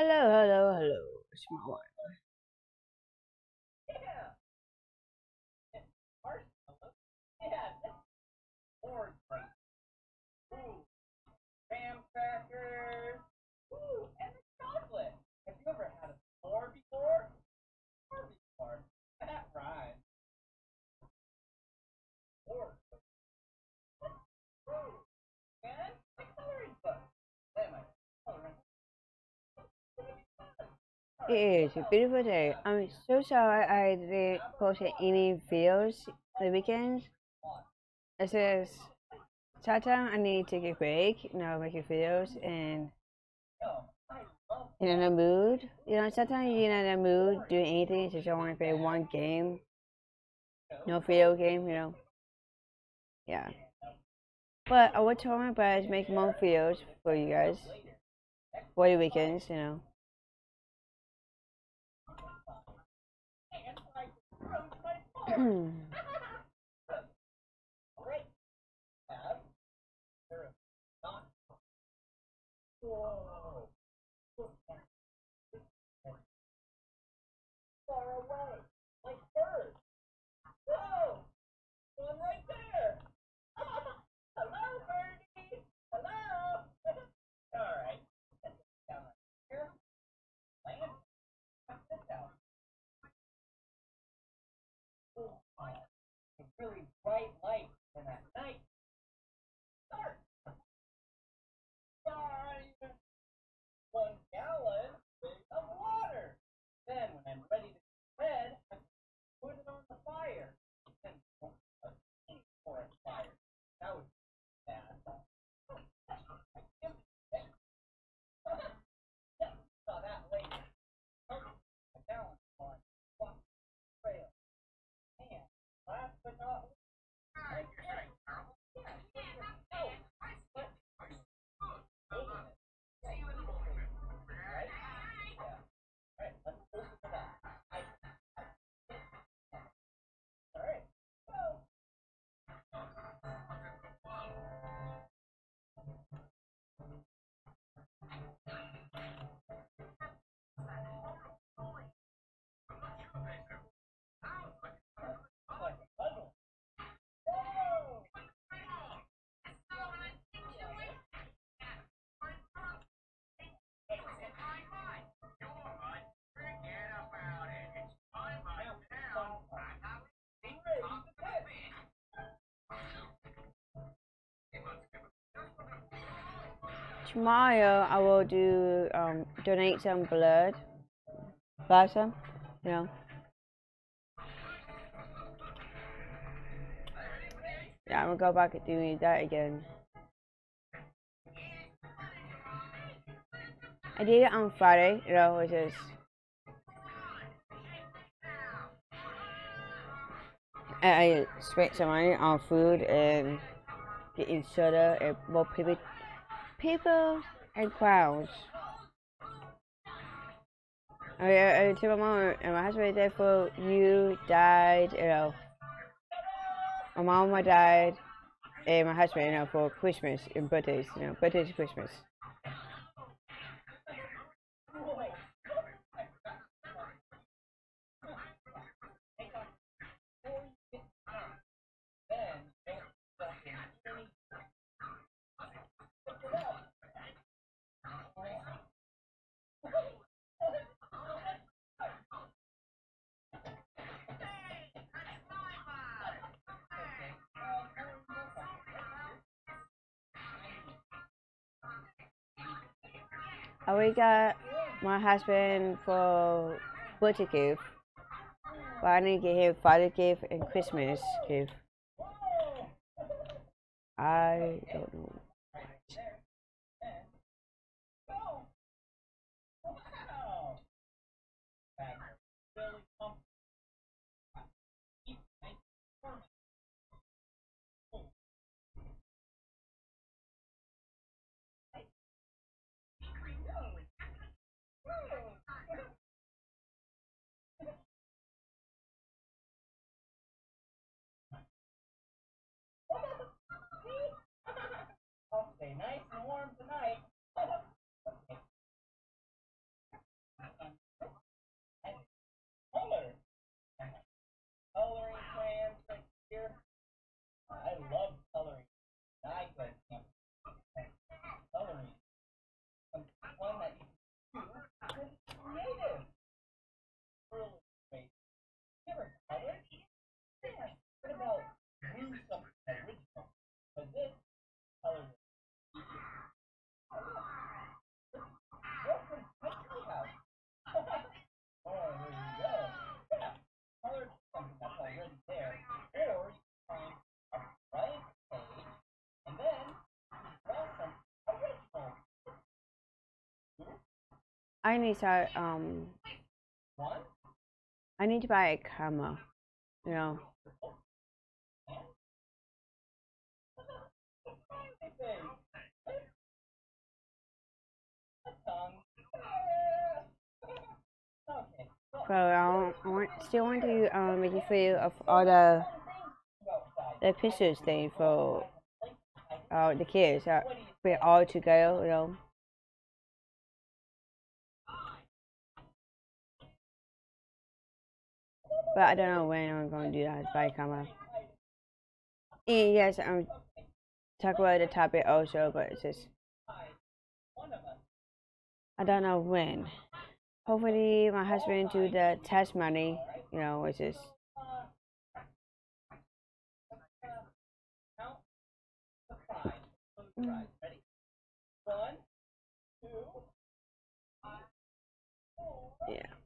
Hello, hello, hello. Or like, ooh, graham crackers. Ooh, and the chocolate. Have you ever had a s'more before? S'more before. That rhymes. Or. Ooh, and the coloring book. Anyway, coloring. It is a beautiful day. I'm so sorry I didn't post any videos the weekends. It says sometimes I need to take a break, you know, making videos and I in a mood. You know, sometimes you're in a mood doing anything, just don't want to play one game. No video game, you know. Yeah. But I would tell my brothers make more videos for you guys. For the weekends, you know. My phone. Great. Have there is not. Whoa. Far away, like birds. Whoa. One right there. Hello, birdie. Hello. All right. Let's get down right here. Land. Sit down. a really bright light and at night dark. Five one gallon of water. Then when I'm ready to bed, I put it on the fire. Seed for a fire. That would be bad. Saw that later. A gallon on trail. And last but not Tomorrow I will do um donate some blood. Plasma, you know. Yeah, I'm gonna go back and do that again. I did it on Friday, you know, which is I, I spent some money on food and getting soda and more people, people and crowds. I, I, I told my mom and my husband there for you died, you know. My mom, my dad, and my husband, you know, for Christmas and birthdays, you know, birthdays and Christmas. Got my husband for birthday gift. But I to get him father gift and Christmas gift. I don't know. I need to um? I need to buy a camera. You know, so I, want, still want to um, make a video of all the the pictures thing for uh, the kids. Uh, it all together, you know. But I don't know when I'm going to do that by camera. And yes, I'm um, talk about the topic also, but it's just I don't know when. Hopefully, my husband do the test money, you know, which is yeah.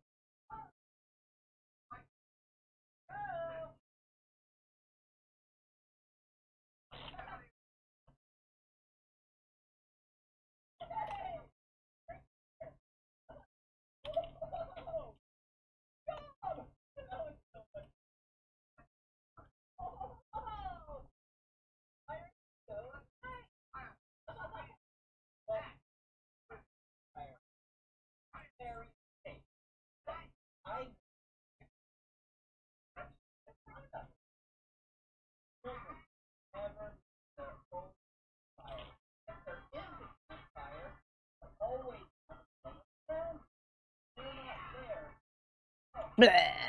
very safe. I Children never their own fire. If there is a fire, always turn. You're not there. Bleh.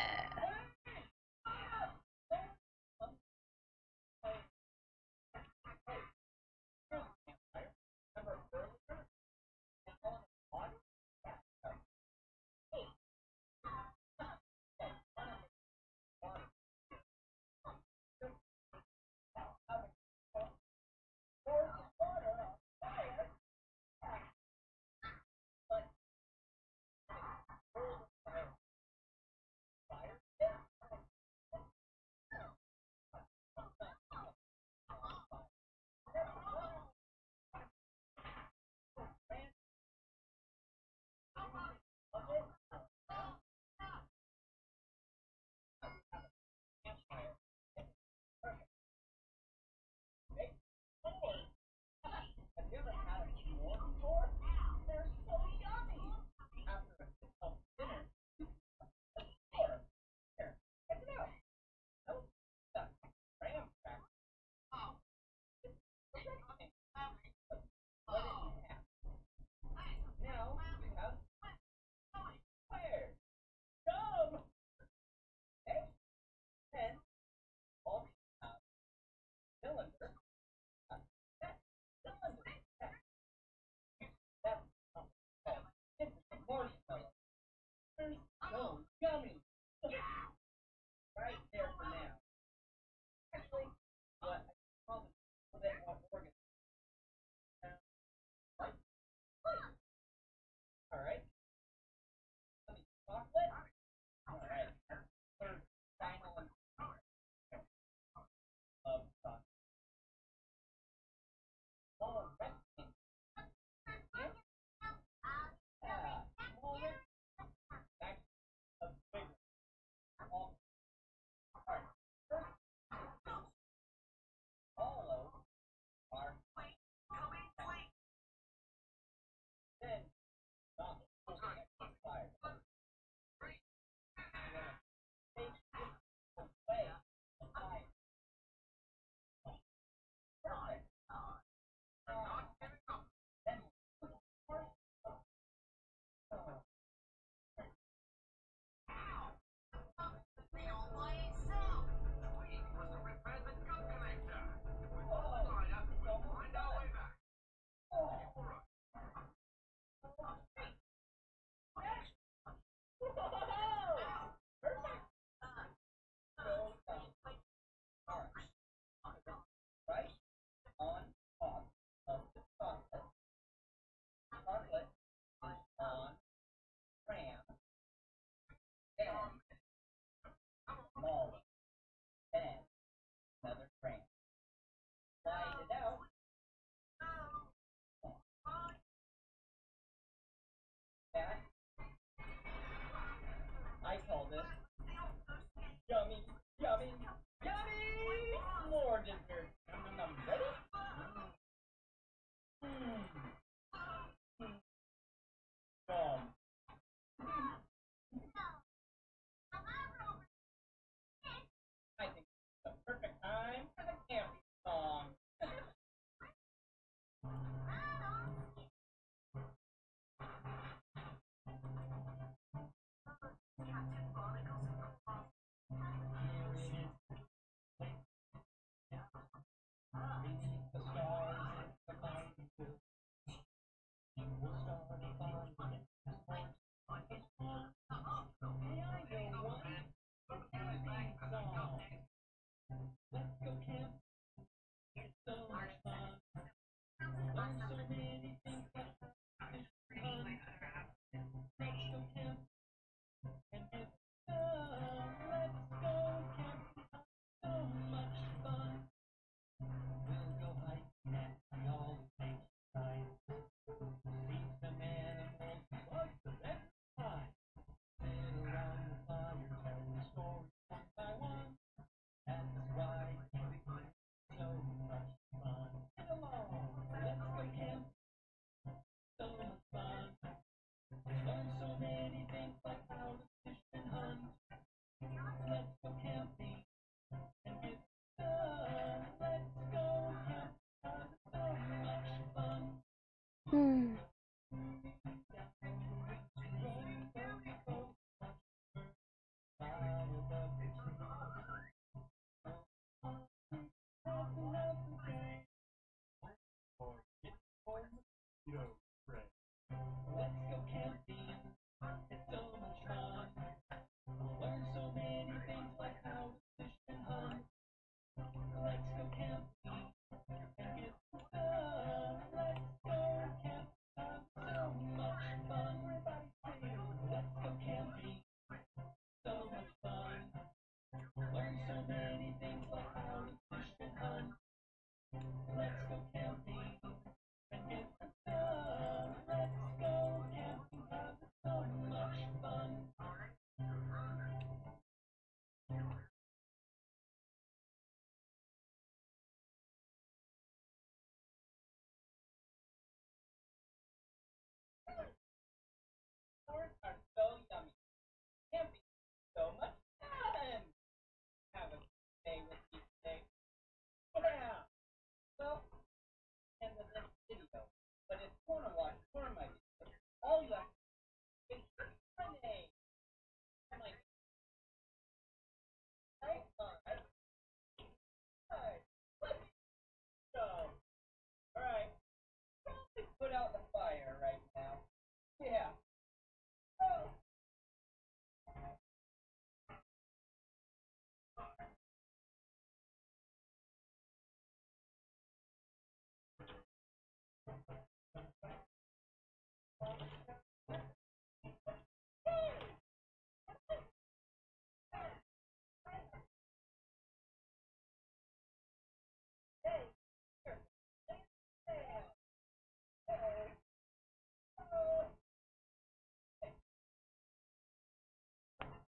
Let's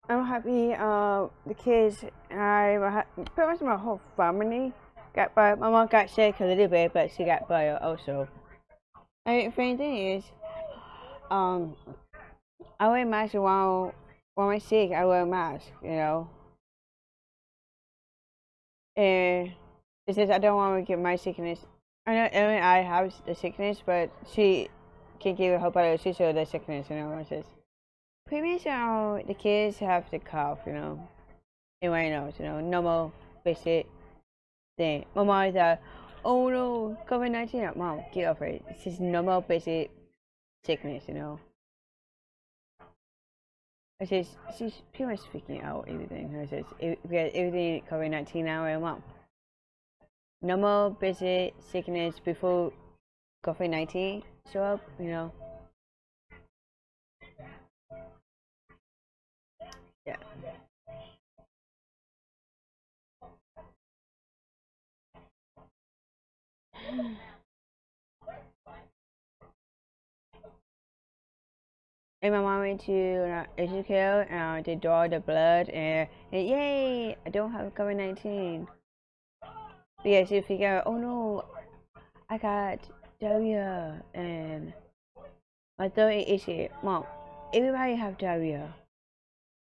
I'm happy. Uh, the kids, I pretty much my whole family got by. My mom got sick a little bit, but she got by also. I funny thing is, um, I wear mask while when I'm sick. I wear a mask, you know. And it's just I don't want to get my sickness. I know I, mean, I have the sickness, but she can't give her brother sister the sickness, you know. It's just much how the kids have the cough, you know. Everybody knows, you know, normal basic thing. My mom said, oh no, COVID 19. Mom, get off it. It's just normal basic sickness, you know. It's just, she's pretty much freaking out everything. It's just, it, because everything COVID 19 now, mom. Normal basic sickness before COVID 19 show up, you know. And my mom went to uh, Ezekiel and they draw the blood and, and yay, I don't have COVID 19. Because you figure, oh no, I got diarrhea and my throat is itchy. Mom, everybody have diarrhea.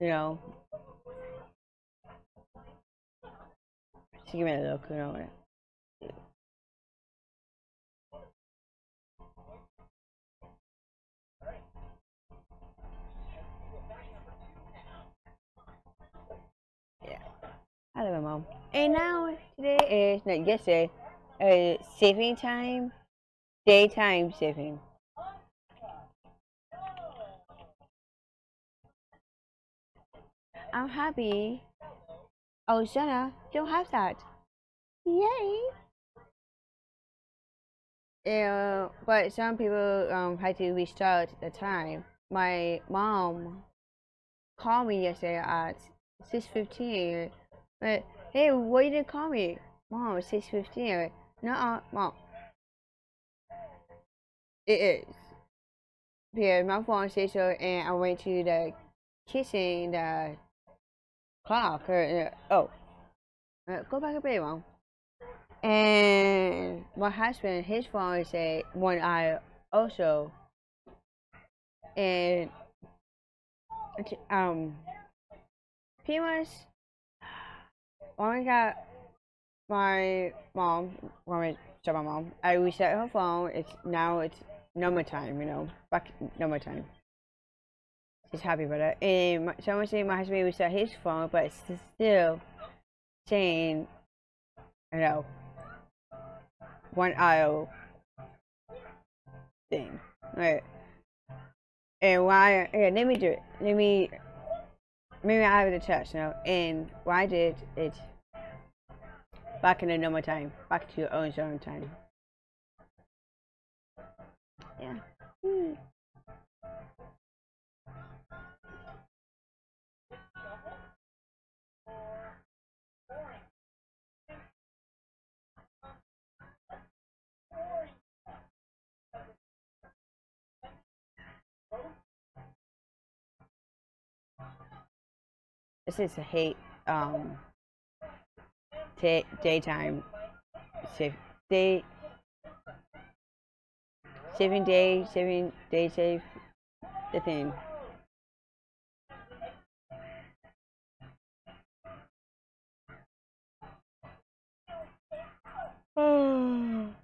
You know. She gave me a look, you know. My mom. And now today is not yesterday. Uh, saving time, daytime saving. I'm happy. Oh, Shanna, don't have that. Yay! Yeah, but some people um had to restart the time. My mom called me yesterday at six fifteen. Hey, why you didn't call me? Mom, it's six fifteen. No, mom. It is. Because my phone says so, and I went to the kitchen. The clock. Or, uh, oh, uh, go back a bit, mom. And my husband, his phone a one eye also. And um, pretty much when we got my mom, when we saw my mom, I reset her phone. It's now it's number time, you know, back number time. She's happy about it. And someone saying my husband reset his phone, but it's still saying, you know, one aisle thing. Right. And why? Here, let me do it. Let me. Maybe I have the church now. And why did it back in the normal time, back to your own zone time? Yeah. Hmm. Is a hate um day daytime save day saving day saving day save the thing. Oh.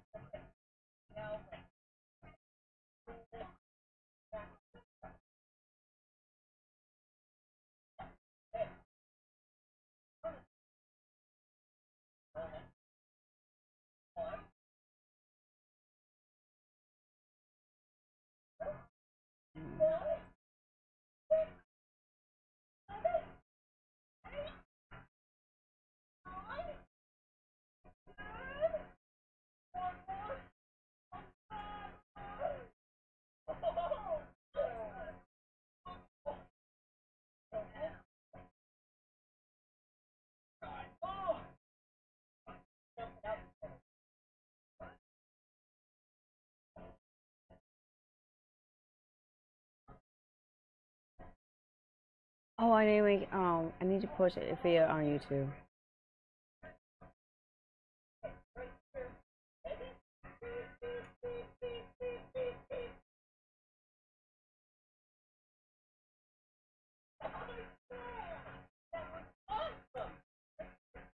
Oh, I need to make, um, I need to post a video on YouTube.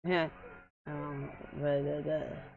Yeah. Um, blah, blah, blah.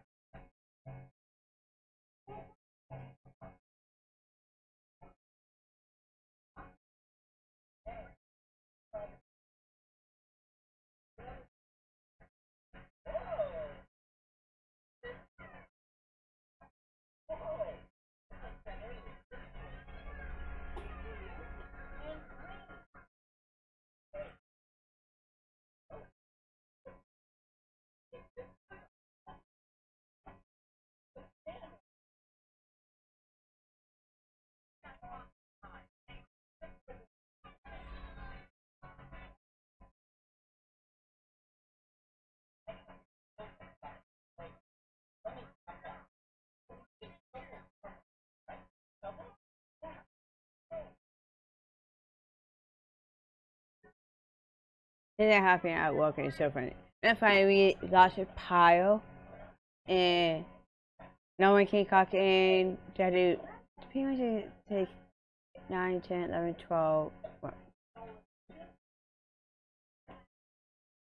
This is happening at work and so funny. Then finally we got a pile and no one can cock in. Try to pretty much take 9, 10, 11, 12. What?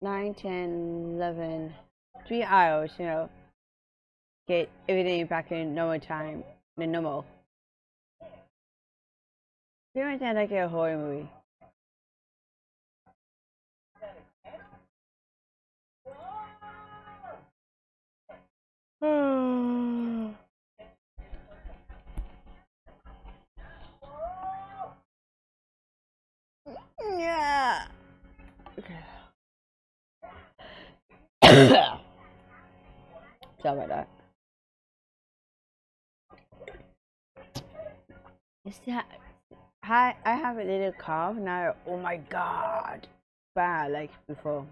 9, 10, 11, three hours, you know. Get everything back in normal time, the normal. Pretty much like a horror movie. Yeah. Okay. Sorry about that. Is that I I have a little cough now. Oh my god. Bad like before.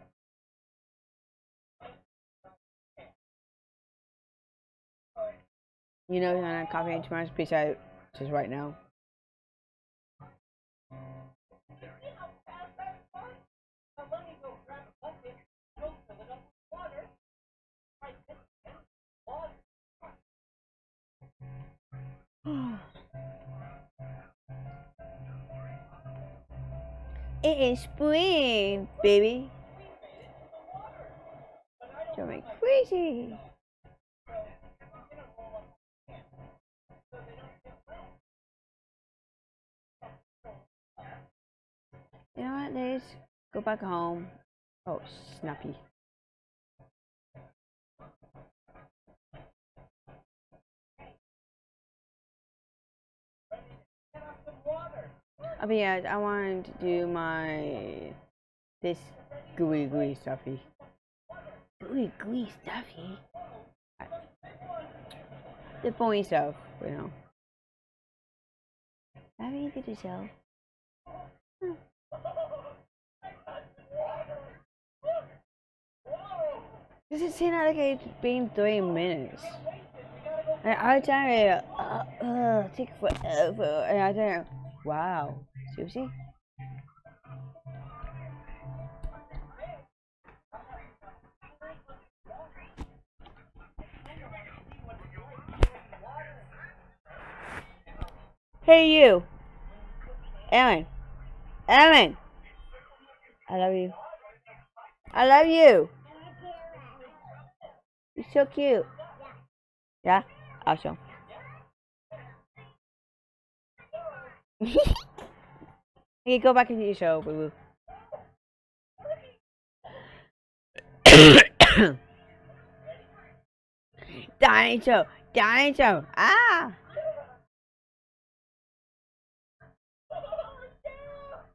You know, I'm copying much, peace. Just right now. it is spring, baby. Make crazy. You know what, Liz? Go back home. Oh, snappy. I mean, yeah, I wanted to do my this gooey gooey stuffy. Gooey gooey stuffy. The boy stuff, you know. Have you eaten yourself? Hmm. Does it seem like it's been three minutes? And I tell you, uh, uh, take forever. And I think, wow, seriously? Hey, you, Aaron, Aaron, I love you. I love you. You're so cute. Yeah, awesome. okay, go back into your show, boo boo. Dinosaur, dinosaur, ah! You know,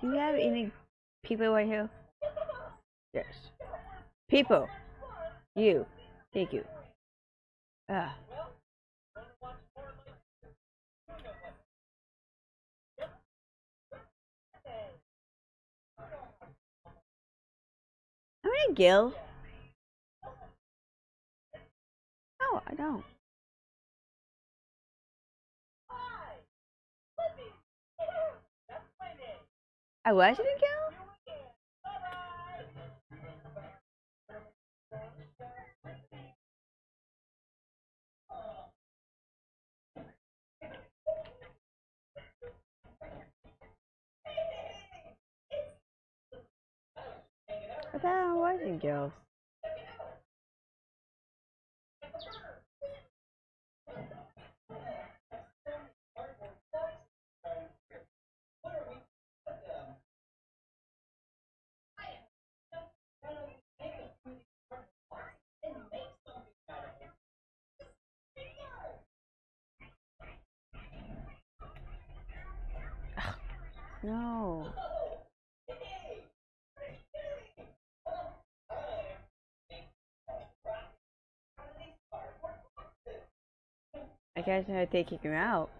do you have any people right here? Yes. People. You. Thank you. Ah. How many Gil? Oh, I don't. I wasn't a Gil? I thought I wasn't Gil. No. I guess I had to kick him out.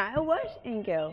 Yeah, it was Ingo.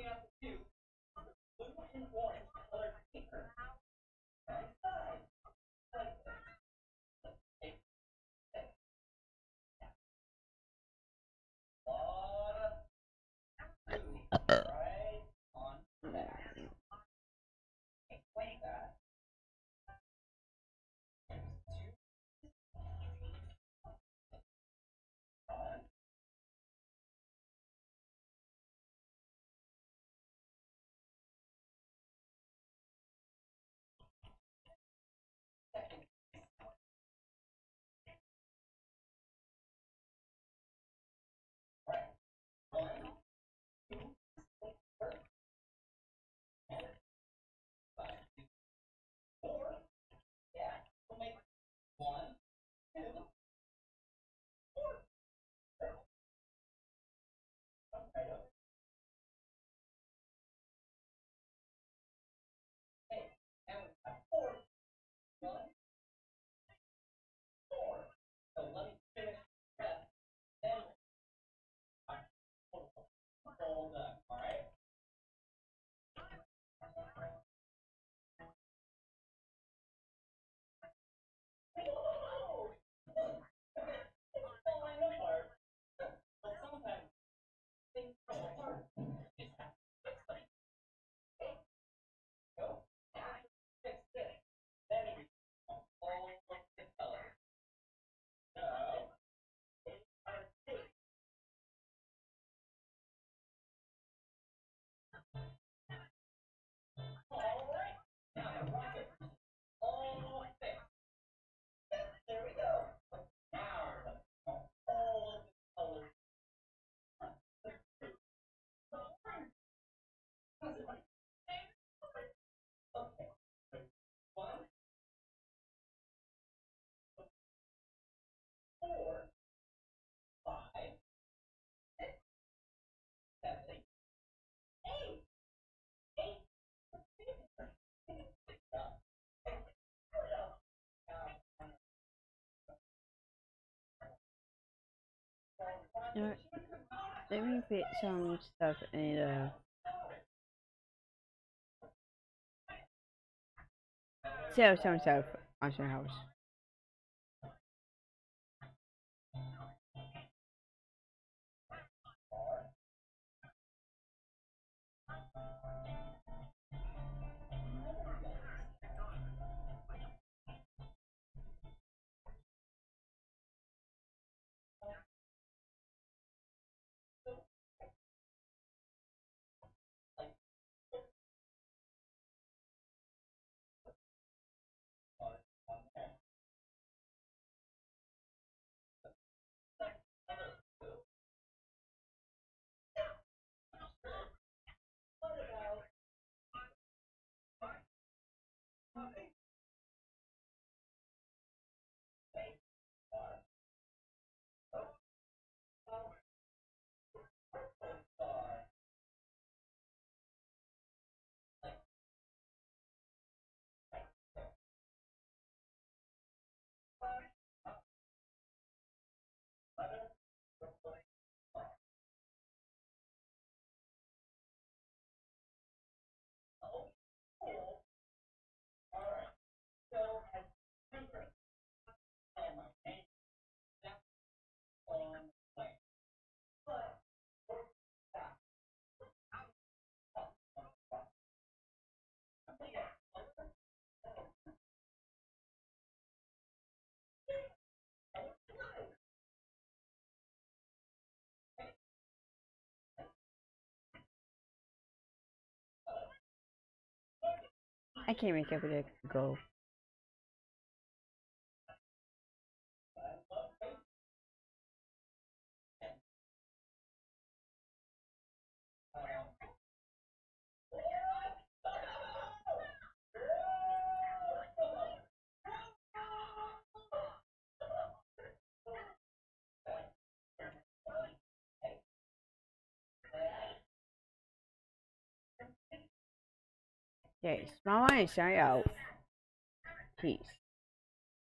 have to do. Blue and orange color paper. Okay. No, let me fit some stuff in the. Sell some stuff on your house. I can't make a go. Small one and shout out. Peace.